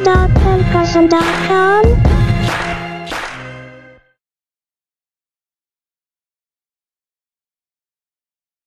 www.pencushion.com.